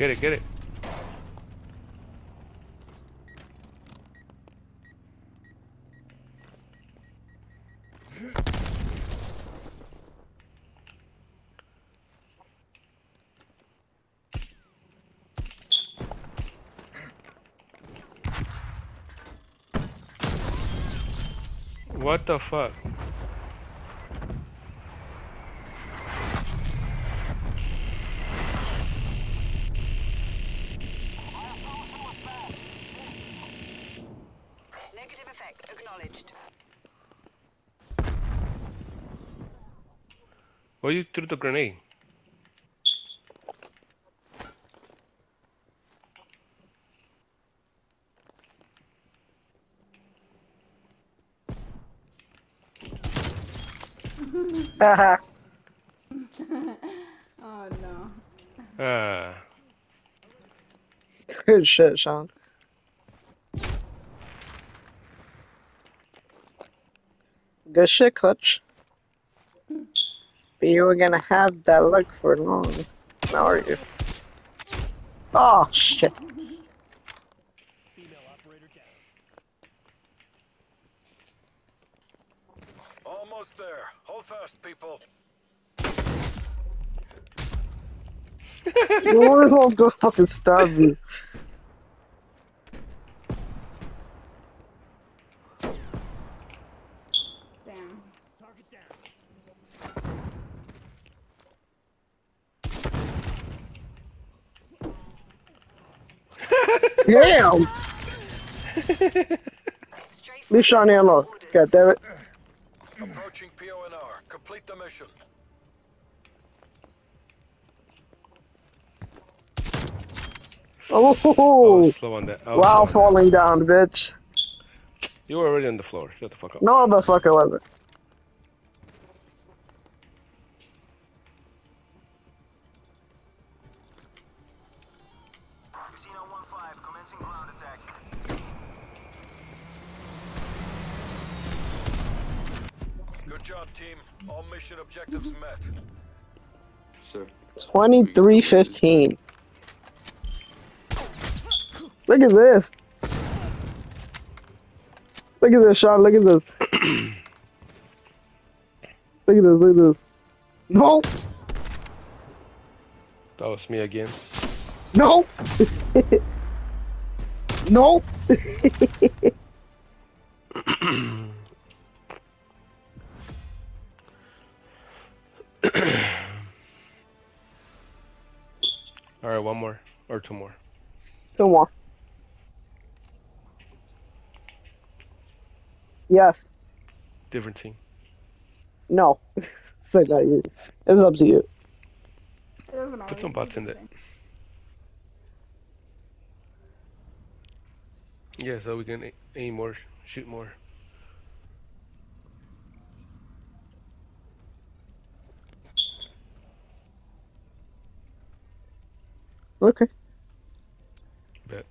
Get it, get it. What the fuck? Why you threw the grenade? Oh no. Ah. Good shit, Sean. Good shit, Clutch. But you were gonna have that luck for long. Now are you? Oh shit. Almost there. Hold fast, people. You always want to go fucking stab me. Damn! Straight Leave Shawnee alone. God damn it. Approaching PONR. Complete the mission. Oh. I Oh! slow on that. I was Wow, falling down, bitch. You were already on the floor. Shut the fuck up. No, the fuck I wasn't. Job, team. All mission objectives met. Sir. 2315. Look at this. Look at this, Sean. Look at this. look at this. Look at this. No! That was me again. No! no! All right, one more or two more. Two more. Yes. Different team. No. Say that you. It's up to you. It doesn't matter. Put some bots in there. Yeah, so we can aim more, shoot more. Okay. Bet.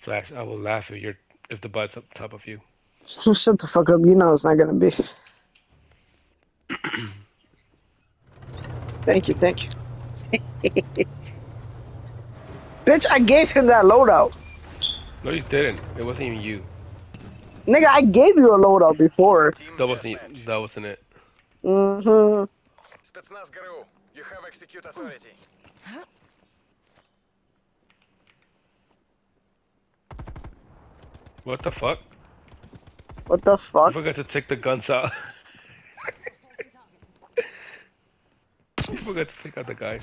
Flash, I will laugh if you're if the butt's up top of you. So shut the fuck up. You know it's not gonna be. thank you, thank you. Bitch, I gave him that loadout. No, you didn't. It wasn't even you. Nigga, I gave you a loadout before. That wasn't. deathmatch. That wasn't it. Mm-hmm. Spetsnaz GRU, you have execute authority. What the fuck? What the I fuck? forgot to take the guns out. I forgot to take out the guy.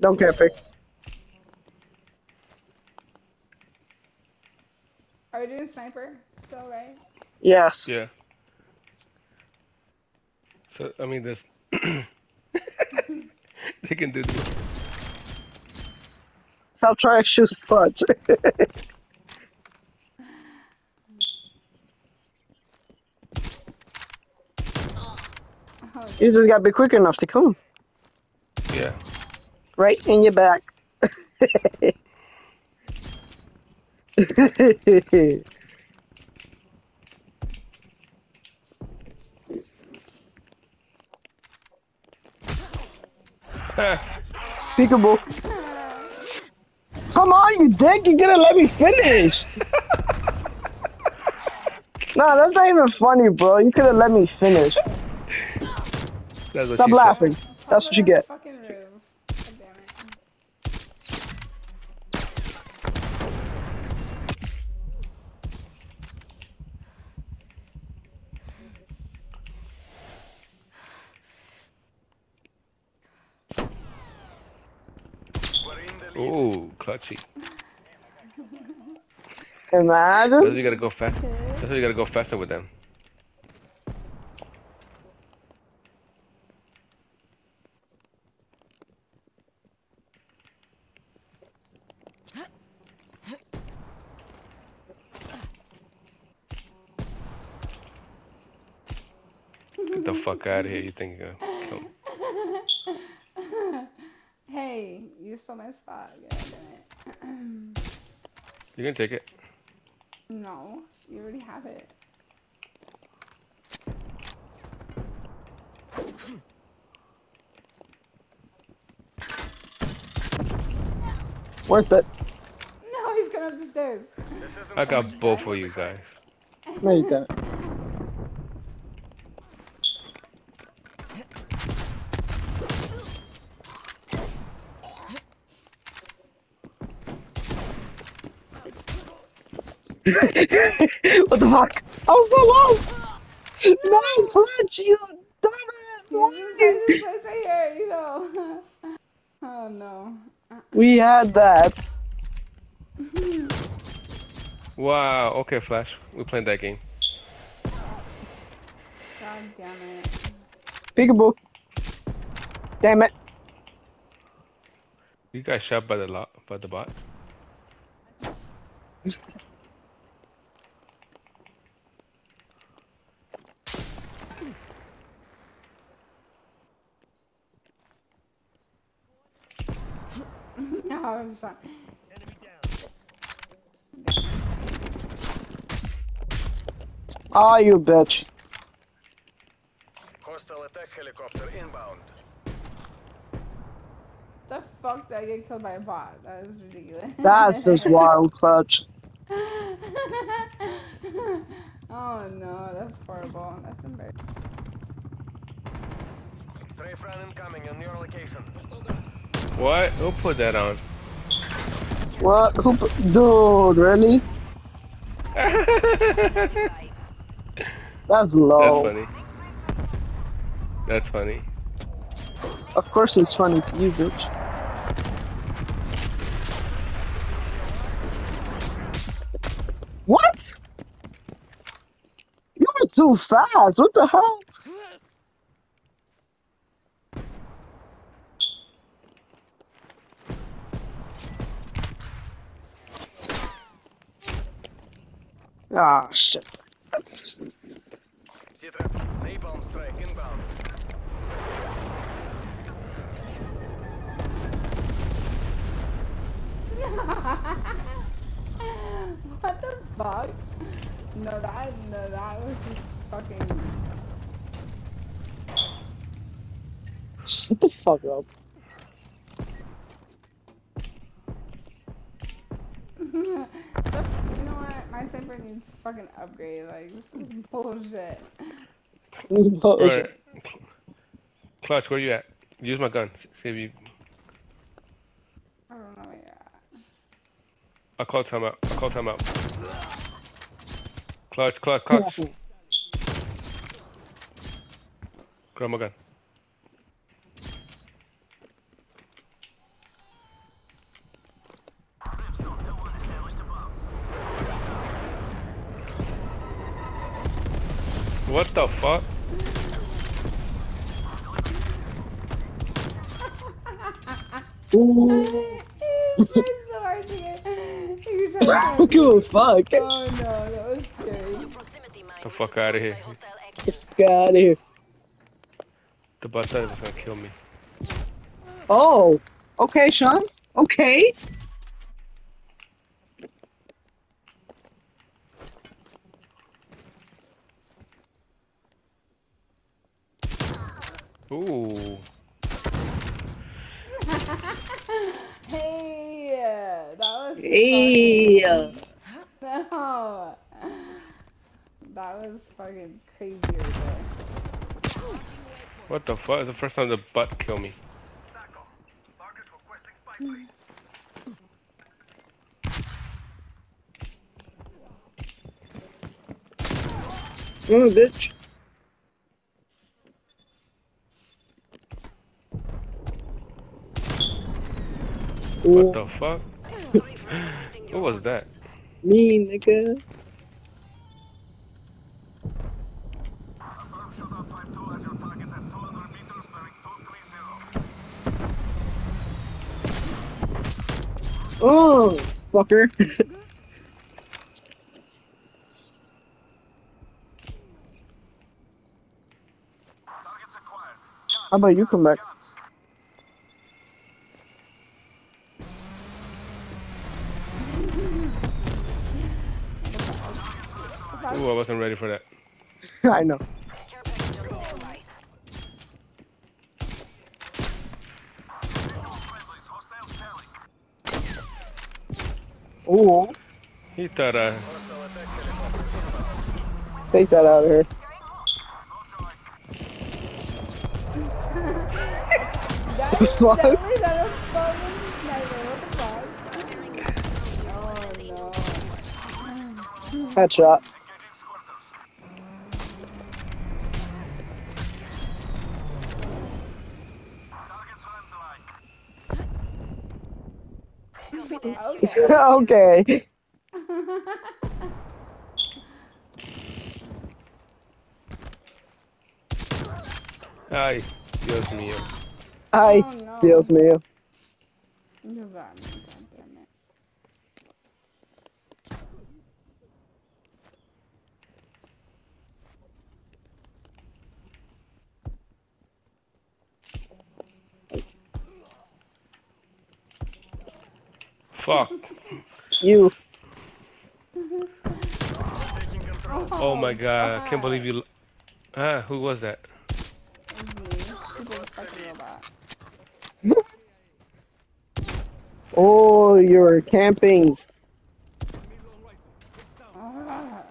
Don't care, pick. Are we doing sniper still, right? Yes. Yeah. So I mean, this. they can do this. Stop trying to shoot fudge. You just gotta be quick enough to come. Yeah. Right in your back. Peekaboo. Come on, you dick! You're gonna let me finish. nah, that's not even funny, bro. You could have let me finish. Stop she said. laughing. That's what you get. Fucking roof. God damn it. We're in the lead. Ooh, clutchy. That's you gotta go fast. That's why you gotta go faster with them. Get the fuck out of here! You think you're gonna kill me? hey, you stole my spot. God damn it. You can take it. no, you already have it. Worth it. No, he's going up the stairs. This isn't I got both of you guys. No, you didn't. What the fuck? I was so lost! No, Clutch, you dumbass! Yeah, Why this you- place right here, you know. oh no. We had that. Wow. Okay, Flash. We're playing that game. God damn it. Peekaboo. Damn it. You guys shot by the lot by the bot. No, I was trying. Ah, you bitch. Hostile attack helicopter inbound. The fuck did I get killed by a bot? That is ridiculous. That's just wild, Clutch. oh no, that's horrible. That's embarrassing. Strafe run incoming on your location. What? Who put that on? What? Who? pu- Dude, really? That's low. That's funny. That's funny. Of course it's funny to you, bitch. What? You were too fast. What the hell? Ah, shit. Napalm strike inbound. what the fuck? No, that no, that was just fucking. Shut the fuck up. the, you know what? My sniper needs fucking upgrade. Like this is bullshit. Alright. Clutch, where you at? Use my gun. See if you. I don't know where you're at. I'll call timeout. I'll call timeout. Clutch, clutch, clutch. Grab my gun. What the fuck? Ooh. He tried so hard to get. I so don't give a fuck. Get Oh no, that was scary. Proximity. The fuck outta here. Hostile the fuck out of here. The button is gonna kill me. Oh. Okay, Sean. Okay. Ooh. hey, that was. Hey. fucking- No. That was fucking crazy right there. What the fuck? The first time the butt killed me. Mm, bitch. What the fuck? Sorry for interrupting your What was that? me, nigga. Oh, fucker. How about you come back? Wasn't ready for that. I know. Care package on. Ooh, He thought uh take that out of here. That The fuck? definitely not a fucking sniper. What the fuck? Oh no. Headshot. okay. Ay, Dios mío. Ay, Oh, no. Dios mío. You got me. God damn it. Fuck. You. Oh my god, I can't believe you. Ah, who was that? It's me. Stupid fucking robot. Oh, you're camping. Ah.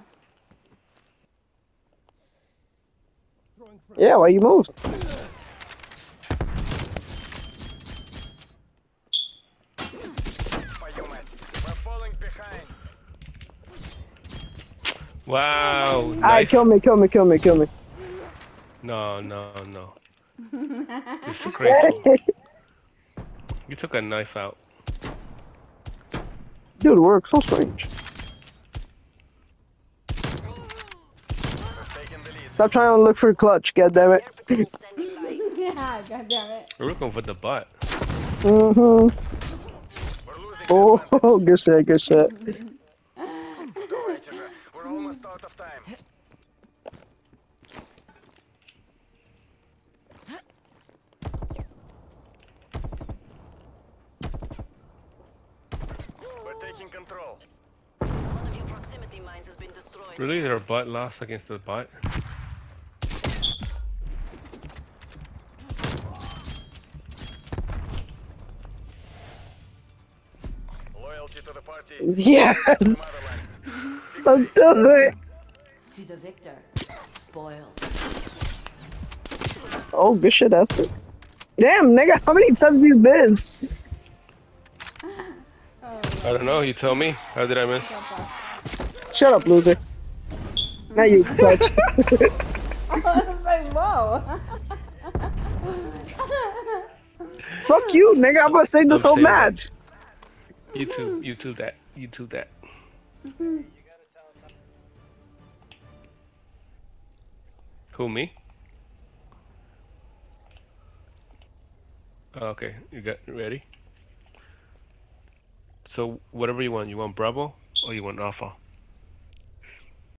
Yeah, why you moved? Wow. Alright, Nice. kill me, kill me, kill me, kill me. No, no, no. It's crazy. You took a knife out. Dude, work so strange. We've taken the lead. Stop trying to look for clutch, goddammit. Care package yeah, god damn it. We're looking for the butt. Mm-hmm. Oh, good shit, good shit. Really, their butt lost against the butt? Loyalty to the party. Yes! Let's do it! To the victor. Spoils. Oh, good shit, Esther. Damn, nigga, how many times you missed? I don't know, you tell me. How did I miss? Shut up, loser. Now you clutch. I was like, whoa. Fuck you, nigga. I'm gonna save this whole saving it. match. You too, you too that. You too that. Who, me? Oh, Okay, you got ready? So, whatever you want. You want Bravo or you want Alpha?